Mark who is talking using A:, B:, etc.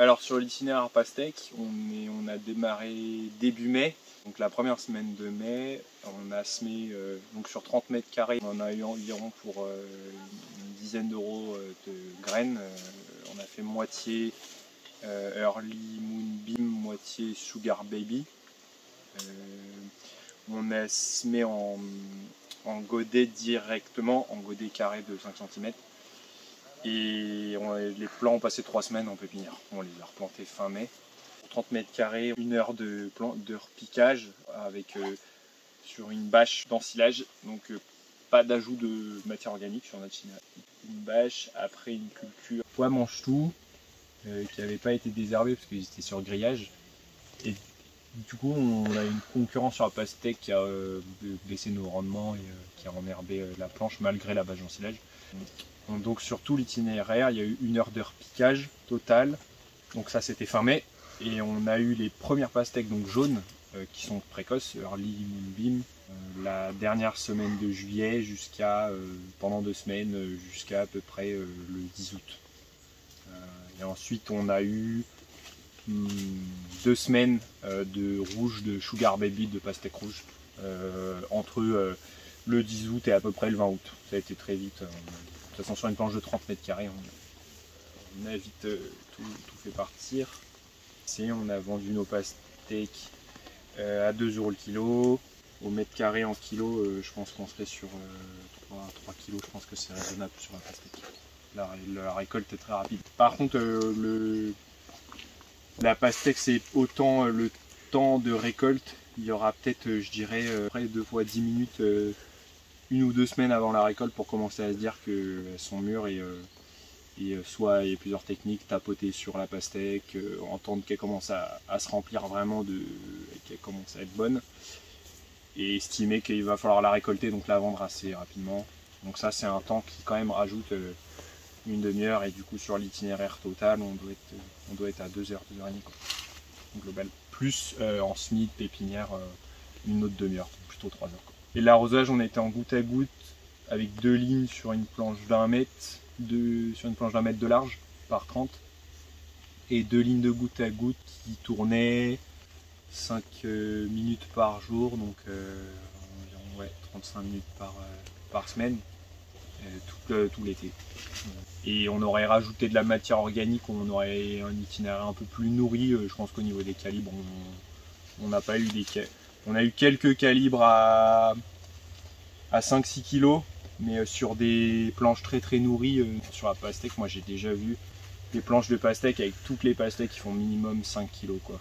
A: Alors sur l'itinéraire pastèque, on, a démarré début mai. Donc la première semaine de mai, on a semé euh, donc sur 30 mètres carrés, on en a eu environ pour euh, une dizaine d'euros euh, de graines. on a fait moitié Early Moonbeam, moitié Sugar Baby. on a semé en, en godet directement, en godet carré de 5 cm. Et les plants ont passé 3 semaines en pépinière. On les a replantés fin mai. 30 mètres carrés, une heure de, de repiquage avec euh, sur une bâche d'ensilage. Donc euh, pas d'ajout de matière organique sur notre china. Une bâche, après une culture pois mange tout, euh, qui n'avait pas été désherbée parce qu'ils étaient sur grillage. Et du coup, on a une concurrence sur la pastèque qui a baissé nos rendements et qui a enherbé la planche malgré la bâche d'ensilage. Donc sur tout l'itinéraire, il y a eu une heure de repiquage total. Donc ça c'était fin mai. Et on a eu les premières pastèques donc jaunes euh, qui sont précoces, early moonbeam, euh, la dernière semaine de juillet jusqu'à euh, pendant deux semaines jusqu'à à peu près le 10 août. et ensuite on a eu deux semaines de rouge de sugar baby de pastèque rouge entre le 10 août et à peu près le 20 août. Ça a été très vite. de toute façon sur une planche de 30 mètres carrés on, a vite tout fait partir on a vendu nos pastèques euh, à 2 euros le kilo. Au mètre carré en kilo, euh, je pense qu'on serait sur 3, euh, 3 kilos. Je pense que c'est raisonnable sur la pastèque. La, récolte est très rapide. Par contre, le, la pastèque, c'est autant le temps de récolte. Il y aura peut-être, je dirais, près deux fois 10 minutes, une ou deux semaines avant la récolte pour commencer à se dire qu'elles sont mûres et et euh, soit il y a plusieurs techniques, tapoter sur la pastèque, euh, entendre qu'elle commence à, se remplir vraiment, de, qu'elle commence à être bonne, et estimer qu'il va falloir la récolter, donc la vendre assez rapidement. Donc ça c'est un temps qui quand même rajoute euh, une demi-heure, et du coup sur l'itinéraire total, on doit être, on doit être à 2 heures, 2 heures et demie, global. Plus en semi pépinière, une autre demi-heure, plutôt 3 heures. Et l'arrosage, on était en goutte à goutte, avec deux lignes sur une planche 20 mètres, sur une planche d'un mètre de large par 30 et deux lignes de goutte à goutte qui tournaient 5 euh, minutes par jour, donc euh, environ 35 minutes par, euh, par semaine, tout, tout l'été. Et on aurait rajouté de la matière organique, on aurait un itinéraire un peu plus nourri. Je pense qu'au niveau des calibres, on n'a pas eu des. On a eu quelques calibres à, à 5-6 kg, mais euh, sur des planches très très nourries, euh, sur la pastèque, moi j'ai déjà vu des planches de pastèque avec toutes les pastèques qui font minimum 5 kg quoi.